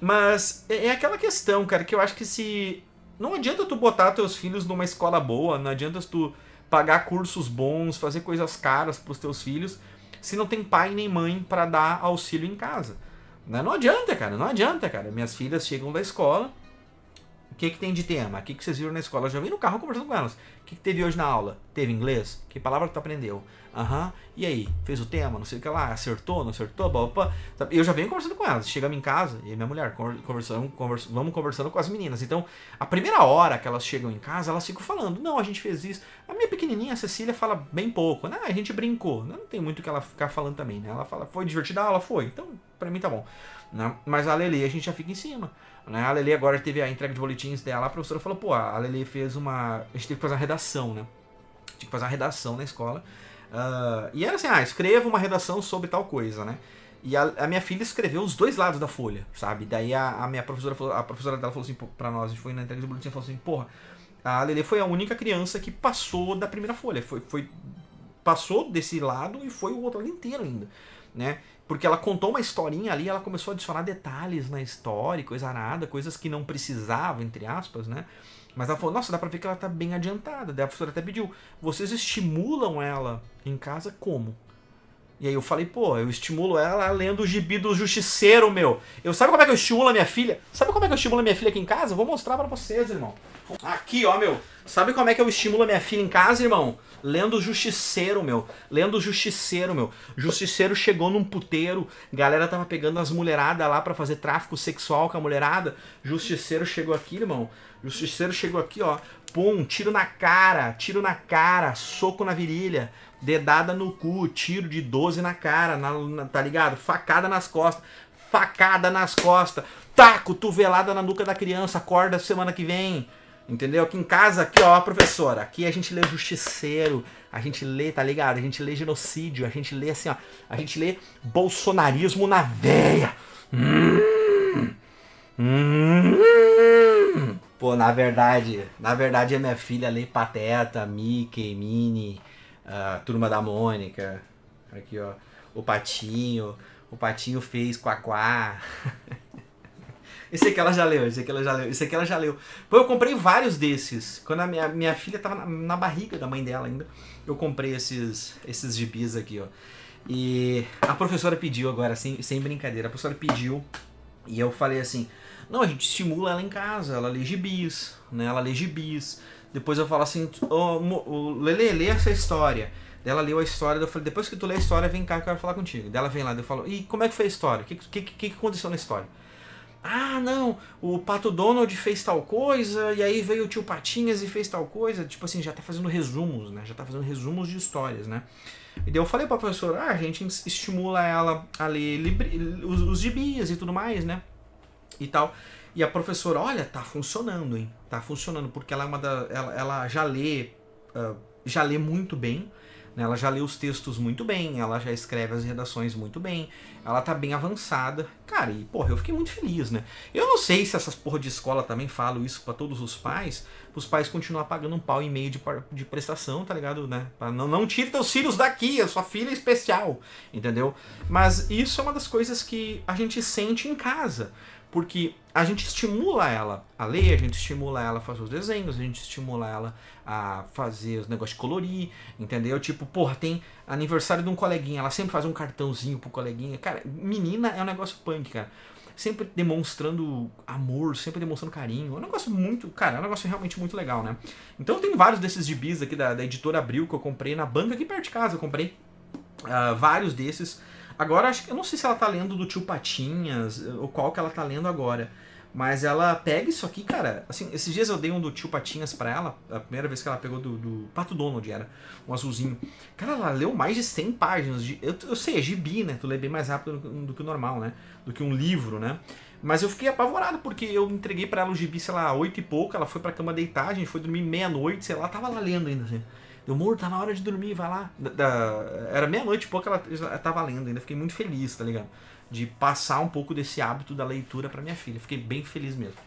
Mas é, é aquela questão, cara, que eu acho que se. Não adianta tu botar teus filhos numa escola boa, não adianta tu pagar cursos bons, fazer coisas caras pros teus filhos, se não tem pai nem mãe para dar auxílio em casa. Né? Não adianta, cara, não adianta, cara. Minhas filhas chegam da escola, o que, que tem de tema? O que, que vocês viram na escola? Eu já vim no carro conversando com elas. O que, que teve hoje na aula? Teve inglês? Que palavra tu aprendeu? Aham. Uhum. E aí? Fez o tema? Não sei o que lá? Acertou? Não acertou? Opa. Eu já venho conversando com elas. Chegamos em casa e minha mulher, conversando, conversa, vamos conversando com as meninas. Então, a primeira hora que elas chegam em casa, elas ficam falando. Não, a gente fez isso. A minha pequenininha, a Cecília, fala bem pouco. Né? A gente brincou. Não tem muito o que ela ficar falando também, né? Ela fala, foi divertida a aula? Foi. Então, pra mim tá bom. Né? Mas a Lele, a gente já fica em cima. Né? A Lele agora teve a entrega de boletins dela, a professora falou, pô, a Lele fez uma. A gente teve que fazer uma redação, né? Tinha que fazer uma redação na escola. Uh, e era assim, ah, escreva uma redação sobre tal coisa, né? E a, a, minha filha escreveu os dois lados da folha, sabe? Daí a, a minha professora falou, a professora dela falou assim pra nós, a gente foi na entrega de boletim e falou assim, porra, a Lele foi a única criança que passou da primeira folha. Foi, foi, passou desse lado e foi o outro lado inteiro ainda, né? Porque ela contou uma historinha ali, ela começou a adicionar detalhes na história, coisa arada, coisas que não precisava, entre aspas, né? Mas ela falou, nossa, dá pra ver que ela tá bem adiantada. Daí a professora até pediu, vocês estimulam ela em casa como? E aí eu falei, pô, eu estimulo ela lendo o gibi do Justiceiro, meu. Eu sabe como é que eu estimulo a minha filha? Sabe como é que eu estimulo a minha filha aqui em casa? Vou mostrar para vocês, irmão. Aqui, ó, meu. Sabe como é que eu estimulo a minha filha em casa, irmão? Lendo o Justiceiro, meu. Lendo o Justiceiro, meu. Justiceiro chegou num puteiro, galera tava pegando as mulheradas lá para fazer tráfico sexual com a mulherada. Justiceiro chegou aqui, irmão. Justiceiro chegou aqui, ó. Pum, tiro na cara, tiro na cara, soco na virilha dedada no cu, tiro de 12 na cara, na, na, tá ligado? Facada nas costas, facada nas costas, taco, tuvelada na nuca da criança, acorda semana que vem. Entendeu? Aqui em casa, aqui ó, professora, aqui a gente lê justiceiro, a gente lê, tá ligado? A gente lê genocídio, a gente lê assim, ó, a gente lê bolsonarismo na veia. Hum, hum. Pô, na verdade, na verdade a minha filha lê Pateta, Mickey, Minnie, a Turma da Mônica. Aqui, ó. O Patinho. O Patinho fez Quaquá. Esse aqui ela já leu, esse aqui ela já leu, esse aqui ela já leu. Pô, eu comprei vários desses. Quando a minha, minha filha tava na, na, barriga da mãe dela ainda, eu comprei esses, esses gibis aqui, ó. E a professora pediu agora, sem, sem brincadeira, a professora pediu e eu falei assim, não, a gente estimula ela em casa, ela lê gibis, né? Ela lê gibis. Depois eu falo assim, oh, Lele, lê essa história. Ela leu a história, eu falei, depois que tu lê a história, vem cá que eu quero falar contigo. Dela vem lá, eu falo, e como é que foi a história? O que, que, que aconteceu na história? Ah, não, o Pato Donald fez tal coisa, e aí veio o tio Patinhas e fez tal coisa. Tipo assim, já tá fazendo resumos, né? Já tá fazendo resumos de histórias, né? E daí eu falei pra professora, ah, a gente estimula ela a ler os, os gibis e tudo mais, né? E tal. E a professora, olha, tá funcionando, hein? Tá funcionando, porque ela é uma da. Ela, ela já lê. Uh, já lê muito bem. Né? Ela já lê os textos muito bem, ela já escreve as redações muito bem, ela tá bem avançada. Cara, e porra, eu fiquei muito feliz, né? Eu não sei se essas porra de escola também falam isso para todos os pais, os pais continuar pagando um pau e meio de, de prestação, tá ligado, né? Pra não, não tire teus filhos daqui, a sua filha é especial, entendeu? Mas isso é uma das coisas que a gente sente em casa porque a gente estimula ela a ler, a gente estimula ela a fazer os desenhos, a gente estimula ela a fazer os negócios de colorir, entendeu? Tipo, porra, tem aniversário de um coleguinha, ela sempre faz um cartãozinho pro coleguinha. Cara, menina é um negócio punk, cara. Sempre demonstrando amor, sempre demonstrando carinho. É um negócio muito, cara, é um negócio realmente muito legal, né? Então tenho vários desses gibis aqui da, da editora Abril que eu comprei na banca aqui perto de casa. Eu comprei uh, vários desses. Agora, acho que eu não sei se ela tá lendo do tio Patinhas, ou qual que ela tá lendo agora. Mas ela pega isso aqui, cara. Assim, esses dias eu dei um do tio Patinhas pra ela. A primeira vez que ela pegou do, do Pato Donald era. Um azulzinho. Cara, ela leu mais de 100 páginas. De, eu, eu sei, é gibi, né? Tu lê bem mais rápido do, do, que o normal, né? Do que um livro, né? Mas eu fiquei apavorado porque eu entreguei para ela o gibi, sei lá, oito e pouco. Ela foi pra cama deitar, a gente foi dormir meia-noite, sei lá. Tava lá lendo ainda, assim. Eu, amor, tá na hora de dormir, vai lá. Da, da, era meia-noite e pouco, ela já tava lendo ainda. Fiquei muito feliz, tá ligado? De passar um pouco desse hábito da leitura para minha filha. Fiquei bem feliz mesmo.